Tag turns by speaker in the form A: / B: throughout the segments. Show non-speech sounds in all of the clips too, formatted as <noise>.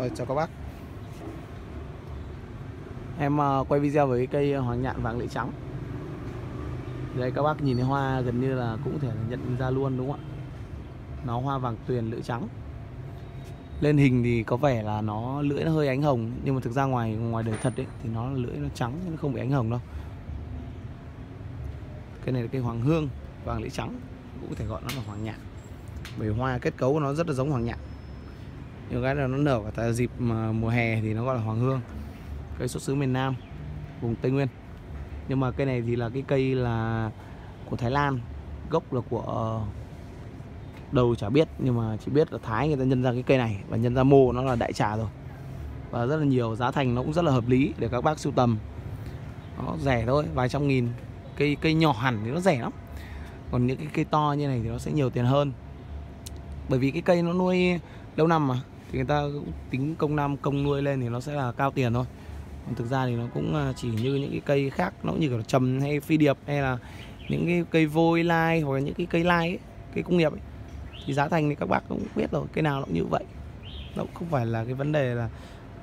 A: Rồi, chào các bác. Em uh, quay video với cây hoàng nhạn vàng lệ trắng. Đây các bác nhìn thấy hoa gần như là cũng thể nhận ra luôn đúng không ạ? Nó hoa vàng tuyền lưỡi trắng. Lên hình thì có vẻ là nó lưỡi nó hơi ánh hồng Nhưng mà thực ra ngoài ngoài đời thật ấy, thì nó lưỡi nó trắng nó không bị ánh hồng đâu. Cây này là cây hoàng hương vàng lưỡi trắng Cũng có thể gọi nó là hoàng nhạn. Bởi hoa kết cấu của nó rất là giống hoàng nhạn nhiều cái là nó nở vào dịp mà mùa hè thì nó gọi là hoàng hương, cây xuất xứ miền Nam, vùng Tây Nguyên. Nhưng mà cây này thì là cái cây là của Thái Lan, gốc là của đầu chả biết, nhưng mà chỉ biết là Thái người ta nhân ra cái cây này và nhân ra mô nó là đại trà rồi. Và rất là nhiều, giá thành nó cũng rất là hợp lý để các bác sưu tầm. Nó rẻ thôi, vài trăm nghìn. Cây cây nhỏ hẳn thì nó rẻ lắm. Còn những cái cây to như này thì nó sẽ nhiều tiền hơn. Bởi vì cái cây nó nuôi lâu năm mà thì người ta cũng tính công năm công nuôi lên thì nó sẽ là cao tiền thôi. Còn thực ra thì nó cũng à, chỉ như những cái cây khác nó cũng như kiểu trầm hay phi điệp hay là những cái cây vôi lai hoặc là những cái cây lai ấy, cây công nghiệp ấy. thì giá thành thì các bác cũng biết rồi cây nào nó cũng như vậy. Nó cũng không phải là cái vấn đề là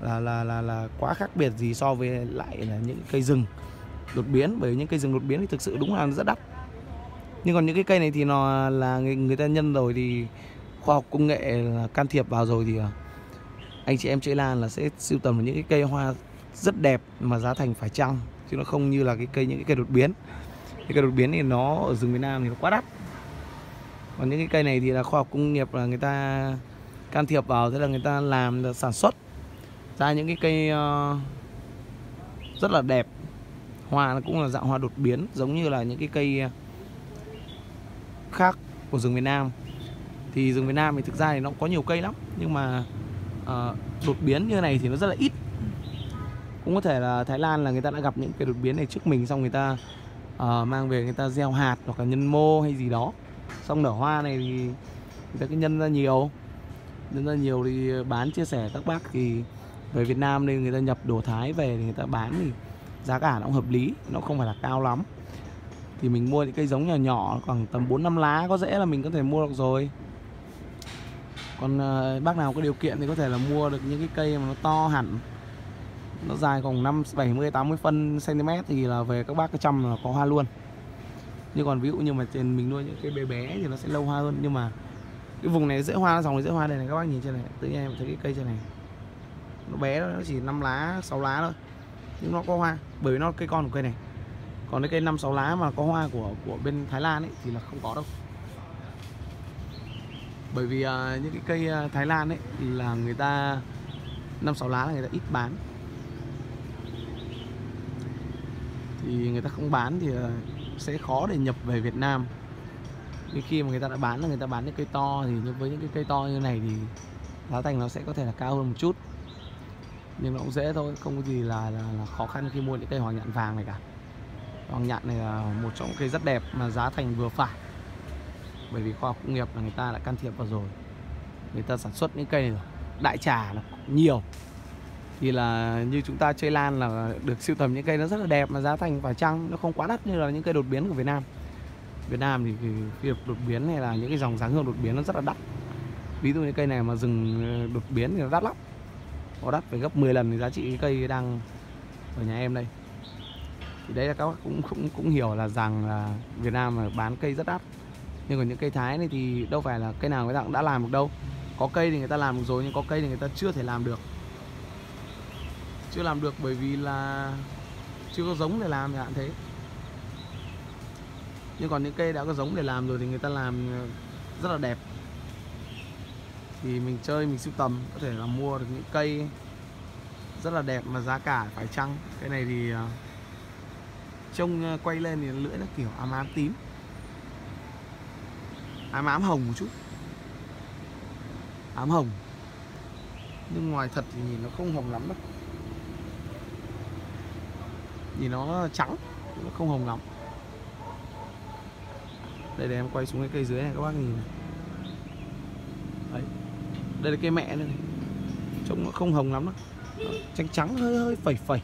A: là là là, là quá khác biệt gì so với lại là những cây rừng đột biến bởi những cây rừng đột biến thì thực sự đúng là rất đắt. Nhưng còn những cái cây này thì nó là người, người ta nhân rồi thì khoa học công nghệ can thiệp vào rồi thì à, anh chị em chơi lan là sẽ sưu tầm những cái cây hoa rất đẹp mà giá thành phải chăng chứ nó không như là cái cây những cái cây đột biến. Cái cây đột biến thì nó ở rừng miền Nam thì nó quá đắt. Còn những cái cây này thì là khoa học công nghiệp là người ta can thiệp vào thế là người ta làm là sản xuất ra những cái cây uh, rất là đẹp. Hoa nó cũng là dạng hoa đột biến giống như là những cái cây ờ, khác của rừng miền Nam. Thì rừng Việt Nam thì thực ra thì nó có nhiều cây lắm nhưng mà uh, đột biến như này thì nó rất là ít. Cũng có thể là Thái Lan là người ta đã gặp những cái đột biến này trước mình xong người ta uh, mang về người ta gieo hạt hoặc là nhân mô hay gì đó. Xong nở hoa này thì người ta cứ nhân ra nhiều. Nhân ra nhiều thì bán chia sẻ các bác thì về Việt Nam nên người ta nhập đồ Thái về thì người ta bán thì giá cả nó cũng hợp lý nó không phải là cao lắm. Thì mình mua những cây giống nhỏ nhỏ khoảng tầm 4 năm lá có dễ là mình có thể mua được rồi còn uh, bác nào có điều kiện thì có thể là mua được những cái cây mà nó to hẳn. Nó dài khoảng 5 70 80 phân cm thì là về các bác cái trăm là có hoa luôn. Nhưng còn ví dụ như mà trên mình nuôi những cái bé bé thì nó sẽ lâu hoa hơn. Nhưng mà cái vùng này dễ hoa dòng này dễ hoa đây này các bác nhìn trên này tự nhiên em thấy cái cây trên này nó bé nó chỉ 5 lá 6 lá thôi. Nhưng nó có hoa bởi vì nó cây con của cây này. Còn cái cây 5 6 lá mà có hoa của của bên Thái Lan ấy thì là không có đâu bởi vì uh, những cái cây uh, Thái Lan ấy là người ta năm sáu lá là người ta ít bán. Thì người ta không bán thì uh, sẽ khó để nhập về Việt Nam. Nhưng khi mà người ta đã bán là người ta bán những cây to thì với những cái cây to như này thì giá thành nó sẽ có thể là cao hơn một chút. Nhưng nó cũng dễ thôi không có gì là, là, là khó khăn khi mua những cây hoàng nhạn vàng này cả. Hoàng nhạn này là một trong cây rất đẹp mà giá thành vừa phải bởi vì khoa học công nghiệp là người ta đã can thiệp vào rồi. Người ta sản xuất những cây này rồi. Đại trà là nhiều. Thì là như chúng ta chơi lan là được sưu tầm những cây nó rất là đẹp mà giá thành phải chăng? Nó không quá đắt như là những cây đột biến của Việt Nam. Việt Nam thì việc đột biến hay là những cái dòng dáng hương đột biến nó rất là đắt. Ví dụ như cây này mà rừng ờ, đột biến thì nó đắt lắm. Nó đắt phải gấp 10 lần thì giá trị cái cây đang ở nhà em đây. Thì đấy là các bác cũng cũng cũng hiểu là rằng là Việt Nam mà bán cây rất đắt nhưng còn những cây thái này thì đâu phải là cây nào người ta cũng đã làm được đâu. Có cây thì người ta làm được rồi, nhưng có cây thì người ta chưa thể làm được. Chưa làm được bởi vì là chưa có giống để làm hạn thế. Nhưng còn những cây đã có giống để làm rồi thì người ta làm ờ, rất là đẹp. Thì mình chơi, mình sưu tầm, có thể là mua được những cây rất là đẹp mà giá cả phải chăng. Cái này thì ờ, trông ờ, quay lên thì lưỡi nó kiểu ám ám tím ám ám hồng một chút. Ám hồng. Nhưng ngoài thật thì nhìn nó không hồng lắm đâu. Nhìn nó trắng, nó không hồng lắm. Đây để em quay xuống cái cây dưới này, các bác nhìn này. Đấy. Đây là cây mẹ đây này. Trông nó không hồng lắm đâu. Trắng trắng, hơi hơi phẩy phẩy.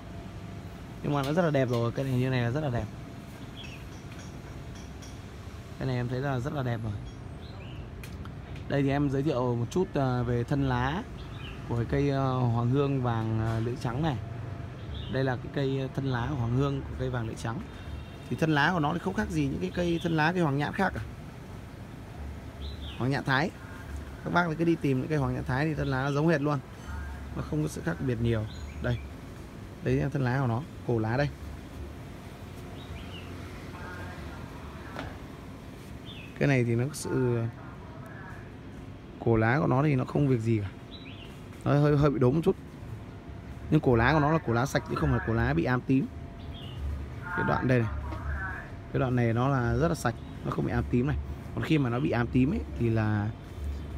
A: Nhưng mà nó rất là đẹp rồi, cây này như này là rất là đẹp cái này em thấy là rất là đẹp rồi. Đây thì em giới thiệu một chút à, về thân lá của cái cây hoàng hương vàng à, lưỡi trắng này. Đây là cái cây thân lá hoàng hương, của cây vàng lưỡi trắng. Thì thân lá của nó thì không khác gì những cái cây thân lá cây hoàng nhãn khác cả. Hoàng nhãn thái. Các bác cứ đi tìm những cây hoàng nhãn thái thì thân lá nó giống hệt luôn. Nó không có sự khác biệt nhiều. Đây. Đấy là thân lá của nó. Cổ lá đây. Cái này thì nó có sự cổ lá của nó thì nó không việc gì cả. Nó hơi hơi bị đốm một chút. Nhưng cổ lá của nó là cổ lá sạch chứ không phải cổ lá bị ám tím. Cái đoạn đây này. Cái đoạn này nó là rất là sạch nó không bị ám tím này. Còn khi mà nó bị ám tím ấy thì là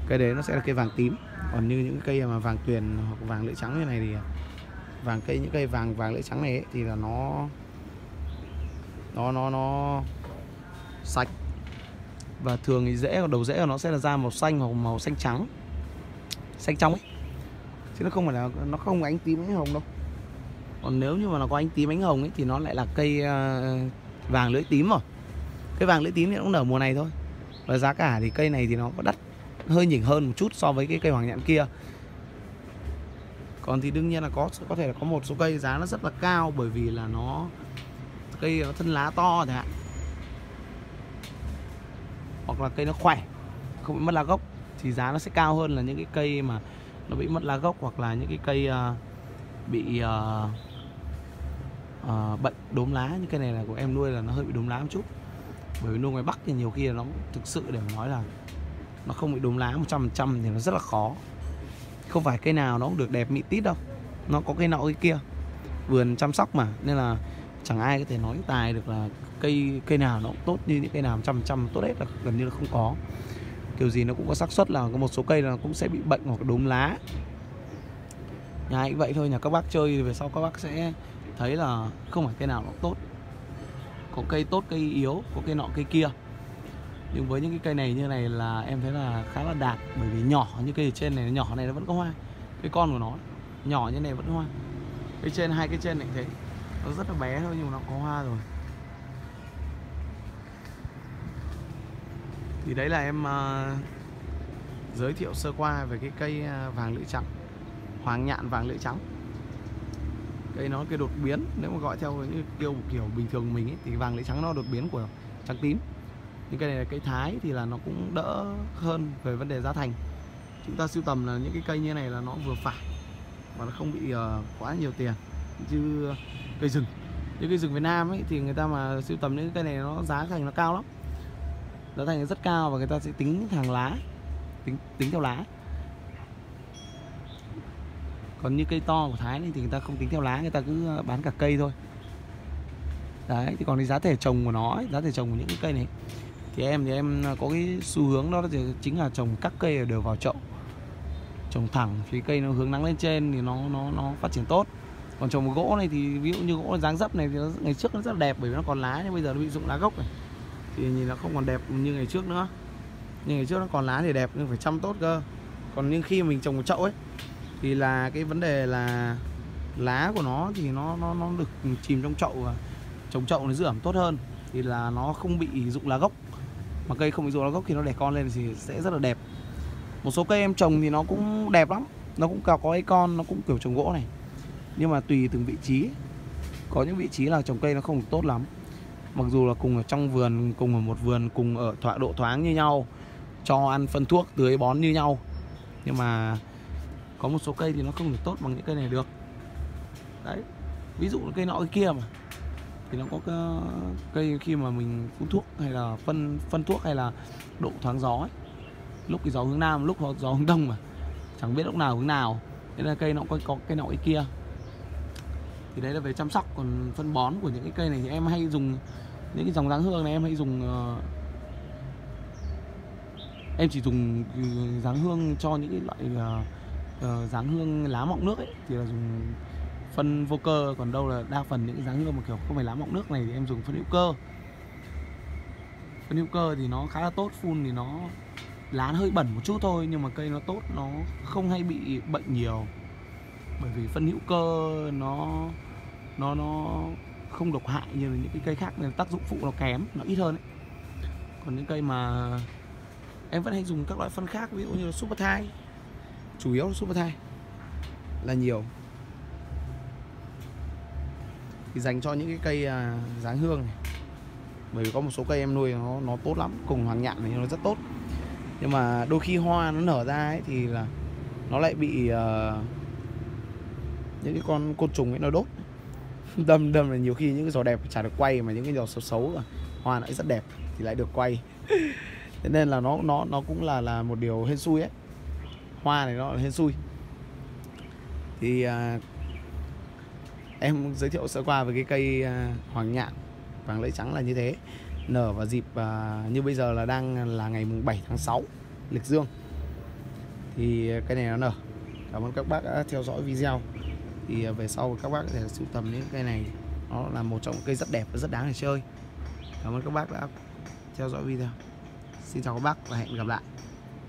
A: cây đấy nó sẽ là cây vàng tím. Còn như những cây mà vàng tuyền hoặc vàng lưỡi trắng như này thì vàng cây những cây vàng vàng lưỡi trắng này ấy, thì là nó nó nó nó sạch và thường thì rễ đầu rễ của nó sẽ là da màu xanh hoặc màu xanh trắng. Xanh trong ấy. Chứ nó không phải là, nó không ánh tím, ánh hồng đâu. Còn nếu như mà nó có ánh tím, ánh hồng ấy thì nó lại là cây ờ, vàng lưỡi tím rồi. Cái vàng lưỡi tím thì cũng nở mùa này thôi. Và giá cả thì cây này thì nó có đắt, hơi nhỉnh hơn một chút so với cái cây hoàng nhãn kia. Còn thì đương nhiên là có có thể là có một số cây giá nó rất là cao bởi vì là nó, cây nó thân lá to chẳng hạn hoặc là cây nó khỏe không bị mất lá gốc thì giá nó sẽ cao hơn là những cái cây mà nó bị mất lá gốc hoặc là những cái cây uh, bị uh, uh, bệnh đốm lá. Như cây này là của em nuôi là nó hơi bị đốm lá một chút. Bởi vì nuôi ngoài bắc thì nhiều khi là nó thực sự để mà nói là nó không bị đốm lá 100% thì nó rất là khó. Không phải cây nào nó cũng được đẹp mị tít đâu. Nó có cây nọ cây kia vườn chăm sóc mà. Nên là chẳng ai có thể nói tài được là cây cây nào nó cũng tốt như những cây nào trăm trăm tốt hết là gần như là không có. Kiểu gì nó cũng có xác suất là có một số cây là cũng sẽ bị bệnh hoặc đốm lá. Nhà ấy vậy thôi, nhà các bác chơi về sau các bác sẽ thấy là không phải cây nào nó tốt. Có cây tốt, cây yếu, có cây nọ, cây kia. Nhưng với những cái cây này như này là em thấy là khá là đạt bởi vì nhỏ như cây ở trên này, nhỏ này nó vẫn có hoa. Cái con của nó, nhỏ như này vẫn hoa. Cái trên, hai cái trên này thế. Nó rất là bé thôi nhưng mà nó có hoa rồi. Thì đấy là em uh, giới thiệu sơ qua về cái cây ờ, vàng lưỡi trắng. Hoàng nhạn vàng lưỡi trắng. Cây nó cái đột biến nếu mà gọi theo những kiểu kiểu bình thường mình ấy, thì vàng lưỡi trắng nó đột biến của trắng tím. Nhưng cây này là cây thái thì là nó cũng đỡ hơn về vấn đề giá thành. Chúng ta sưu tầm là những cái cây như này là nó vừa phải và nó không bị uh, quá nhiều tiền. Như cây rừng. Những cây rừng Việt Nam ấy thì người ta mà sưu tầm những cây này nó giá thành nó cao lắm giá thành rất cao và người ta sẽ tính hàng lá tính tính theo lá. Còn như cây to của Thái này thì người ta không tính theo lá người ta cứ ờ, bán cả cây thôi. Đấy thì còn cái giá thể trồng của nó ấy, giá thể trồng của những cái cây này thì em thì em ờ, có cái xu hướng đó thì chính là trồng các cây đều vào chậu. Trồng thẳng phía cây nó hướng nắng lên trên thì nó nó nó phát triển tốt. Còn trồng gỗ này thì ví dụ như gỗ dáng dấp này thì nó, ngày trước nó rất là đẹp bởi vì nó còn lá nhưng bây giờ nó bị rụng lá gốc này thì nhìn nó không còn đẹp như ngày trước nữa. Nhưng ngày trước nó còn lá thì đẹp, nhưng phải chăm tốt cơ. Còn nhưng khi mình trồng một chậu ấy, thì là cái vấn đề là lá của nó thì nó nó nó được chìm trong chậu và trồng chậu nó giữ ẩm tốt hơn. Thì là nó không bị rụng lá gốc. Mà cây không bị rụng lá gốc thì nó đẻ con lên thì sẽ rất là đẹp. Một số cây em trồng thì nó cũng đẹp lắm. Nó cũng có cái con, nó cũng kiểu trồng gỗ này. Nhưng mà tùy từng vị trí. Có những vị trí là trồng cây nó không tốt lắm mặc dù là cùng ở trong vườn cùng ở một vườn cùng ở thoại độ thoáng như nhau cho ăn phân thuốc tưới bón như nhau. Nhưng mà có một số cây thì nó không được tốt bằng những cây này được. Đấy ví dụ cây nọ cái kia mà. Thì nó có cây khi mà mình phun thuốc hay là phân phân thuốc hay là độ thoáng gió ấy. lúc thì gió hướng nam lúc gió hướng đông mà. Chẳng biết lúc nào hướng nào. Nên là cây nó có, có cây nọ cái kia. Thì đấy là về chăm sóc. Còn phân bón của những cái cây này thì em hay dùng những cái dòng dáng hương này em hãy dùng uh, em chỉ dùng ừ, dáng hương cho những cái loại uh, uh, dáng hương lá mọng nước ấy thì là dùng phân vô cơ. Còn đâu là đa phần những cái dáng hương mà kiểu không phải lá mọng nước này thì em dùng phân hữu cơ. Phân hữu cơ thì nó khá là tốt phun thì nó lá nó hơi bẩn một chút thôi nhưng mà cây nó tốt nó không hay bị bệnh nhiều. Bởi vì phân hữu cơ nó nó nó không độc hại như là những cái cây khác nên tác dụng phụ nó kém nó ít hơn ấy. còn những cây mà em vẫn hay dùng các loại phân khác ví dụ như là super thai chủ yếu là super thai là nhiều. Thì dành cho những cái cây à, dáng hương này. Bởi vì có một số cây em nuôi nó nó tốt lắm cùng hoàng nhạn này nó rất tốt. Nhưng mà đôi khi hoa nó nở ra ấy thì là nó lại bị uh, những cái con côn trùng ấy nó đốt. <laughs> đâm đâm là nhiều khi những cái giò đẹp chả được quay mà những cái giò xấu xấu hoa lại rất đẹp thì lại được quay. <laughs> Thế nên là nó nó nó cũng là là một điều hên xui ấy. Hoa này nó là hên xui. Thì uh, em giới thiệu sơ qua về cái cây uh, hoàng nhạn vàng lưỡi trắng là như thế. Nở vào dịp uh, như bây giờ là đang là ngày mùng 7 tháng 6 lịch dương. Thì cái này nó nở. Cảm ơn các bác đã theo dõi video thì à, về sau các bác có thể sưu tầm những cây này. Nó là một trong những cây rất đẹp và rất đáng để chơi. Cảm ơn các bác đã theo dõi video. Xin chào các bác và hẹn gặp lại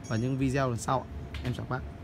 A: vào những video lần sau. Em chào các bác.